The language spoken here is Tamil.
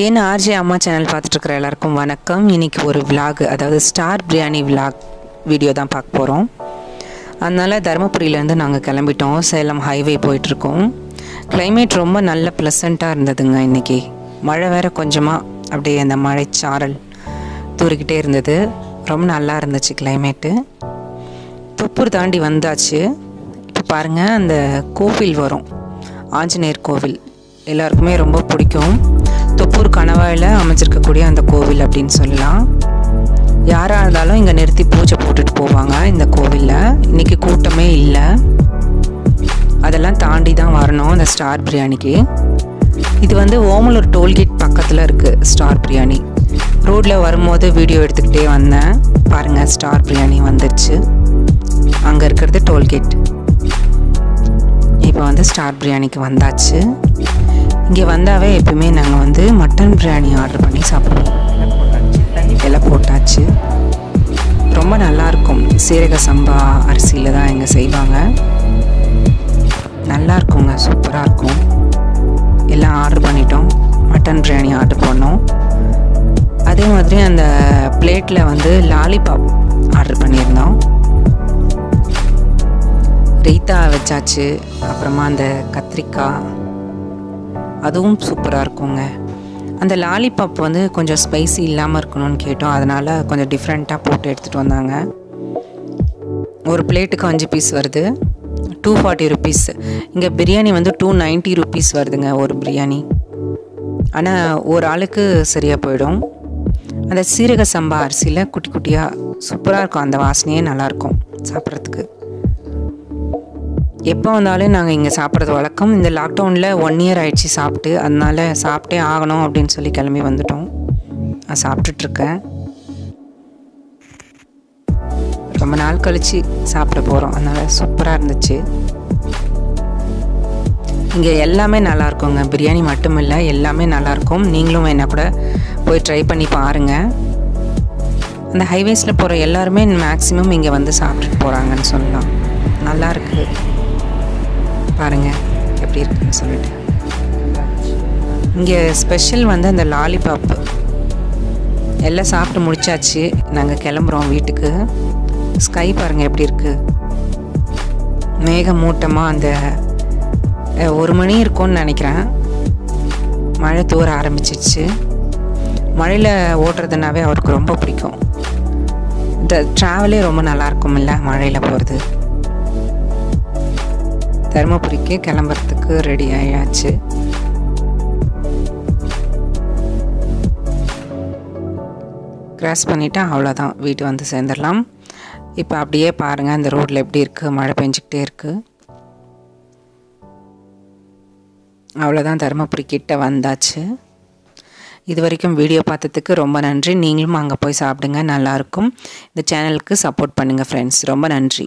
ஏன்னா ஆர்ஜே அம்மா சேனல் பார்த்துட்ருக்குற எல்லாருக்கும் வணக்கம். இன்றைக்கி ஒரு விலாக் அதாவது ஸ்டார் பிரியாணி விலாக் வீடியோ தான் பார்க்க போகிறோம் அதனால் தருமபுரியிலேருந்து நாங்கள் கிளம்பிட்டோம். சேலம் ஹைவே போயிட்டுருக்கோம். கிளைமேட் ரொம்ப நல்ல ப்ளசண்ட்டாக இருந்ததுங்க இன்றைக்கி மழை வேற கொஞ்சமாக அப்படியே அந்த மழை சாரல் தூரிக்கிட்டே இருந்தது. ரொம்ப நல்லா இருந்துச்சு கிளைமேட்டு தொப்பூர் தாண்டி வந்தாச்சு. இப்போ பாருங்கள் அந்த கோவில் வரும். ஆஞ்சநேயர் கோவில். எல்லாருக்குமே ரொம்ப பிடிக்கும். தொப்பூர் கணவாயில் அமைச்சிருக்கக்கூடிய அந்த கோவில் அப்படின்னு சொல்லலாம். யாராக இருந்தாலும் இங்கே நிறுத்தி பூஜை போட்டுட்டு போவாங்க இந்த கோவிலில். இன்றைக்கி கூட்டமே இல்லை. அதெல்லாம் தாண்டி தான் வரணும் அந்த ஸ்டார் பிரியாணிக்கு. இது வந்து ஓமலூர் டோல்கேட் பக்கத்தில் இருக்குது ஸ்டார் பிரியாணி. ரோட்டில் வரும்போது வீடியோ எடுத்துக்கிட்டே வந்தேன். பாருங்கள் ஸ்டார் பிரியாணி வந்துடுச்சு அங்கே இருக்கிறது டோல்கேட். இப்போ வந்து ஸ்டார் பிரியாணிக்கு வந்தாச்சு. இங்கே வந்தாவே எப்பவுமே நாங்கள் வந்து மட்டன் பிரியாணி ஆர்டர் பண்ணி சாப்பிடுவோம். இலை போட்டாச்சு. ரொம்ப நல்லாயிருக்கும் சீரக சம்பா அரிசியில் தான் இங்கே செய்வாங்க. நல்லா இருக்குங்க. சூப்பராக இருக்கும். எல்லாம் ஆர்டர் பண்ணிட்டோம். மட்டன் பிரியாணி ஆர்டர் பண்ணோம். அதே மாதிரி அந்த பிளேட்டில் வந்து லாலிபாப் ஆர்டர் பண்ணியிருந்தோம். ரைத்தா வச்சாச்சு. அப்புறமா அந்த கத்திரிக்காய் அதுவும் சூப்பராக இருக்குங்க. அந்த லாலிபாப் வந்து கொஞ்சம் ஸ்பைசி இல்லாமல் இருக்கணும்னு கேட்டோம். அதனால் கொஞ்சம் டிஃப்ரெண்ட்டாக போட்டு எடுத்துகிட்டு வந்தாங்க. ஒரு பிளேட்டுக்கு அஞ்சு பீஸ் வருது. டூ ஃபார்ட்டி ருபீஸ் இங்கே பிரியாணி வந்து டூ நைன்ட்டி ருபீஸ் வருதுங்க ஒரு பிரியாணி. ஆனால் ஒரு ஆளுக்கு சரியாக போயிடும். அந்த சீரக சம்பா அரிசியில் குட்டி குட்டியாக சூப்பராக இருக்கும். அந்த வாசனையே நல்லாயிருக்கும் சாப்பிட்றதுக்கு. எப்போ வந்தாலும் நாங்கள் இங்கே சாப்பிட்றது வழக்கம். இந்த லாக்டவுனில் ஒன் இயர் ஆயிடுச்சு சாப்பிட்டு. அதனால் சாப்பிட்டே ஆகணும் அப்படின்னு சொல்லி கிளம்பி வந்துட்டோம். நான் சாப்பிட்டுட்ருக்கேன் ரொம்ப நாள் கழித்து சாப்பிட போகிறோம் அதனால் சூப்பராக இருந்துச்சு. இங்கே எல்லாமே நல்லாயிருக்குங்க பிரியாணி மட்டும் இல்லை எல்லாமே நல்லாயிருக்கும் நீங்களும் என்ன கூட போய் ட்ரை பண்ணி பாருங்கள் அந்த ஹைவேஸில் போகிற எல்லாருமே மேக்ஸிமம் இங்கே வந்து சாப்பிட்டுட்டு போகிறாங்கன்னு சொல்லலாம். நல்லா இருக்குது பாருங்கள் எப்படி இருக்குன்னு சொல்லிட்டு. இங்கே ஸ்பெஷல் வந்து அந்த லாலிபாப் எல்லாம் சாப்பிட்டு முடிச்சாச்சு. நாங்கள் கிளம்புறோம் வீட்டுக்கு. ஸ்கை பாருங்கள் எப்படி இருக்குது மேக மூட்டமாக அந்த ஒரு மணி இருக்கும்னு நினைக்கிறேன். மழை தூர ஆரம்பிச்சிச்சு மழையில் ஓட்டுறதுனாவே அவருக்கு ரொம்ப பிடிக்கும். இந்த ட்ராவலே ரொம்ப நல்லா இருக்கும்ல மழையில் போகிறது தருமபுரிக்கு கிளம்புறதுக்கு ரெடி ஆயாச்சு. கிராஸ் பண்ணிவிட்டு அவ்வளோதான் வீட்டு வந்து சேர்ந்துடலாம். இப்போ அப்படியே பாருங்கள் இந்த ரோட்டில் எப்படி இருக்குது மழை பெஞ்சிக்கிட்டே இருக்குது அவ்வளோதான் தருமபுரி கிட்ட வந்தாச்சு. இது வரைக்கும் வீடியோ பார்த்ததுக்கு ரொம்ப நன்றி. நீங்களும் அங்கே போய் சாப்பிடுங்க நல்லாயிருக்கும் இந்த சேனலுக்கு சப்போர்ட் பண்ணுங்கள் ஃப்ரெண்ட்ஸ் ரொம்ப நன்றி.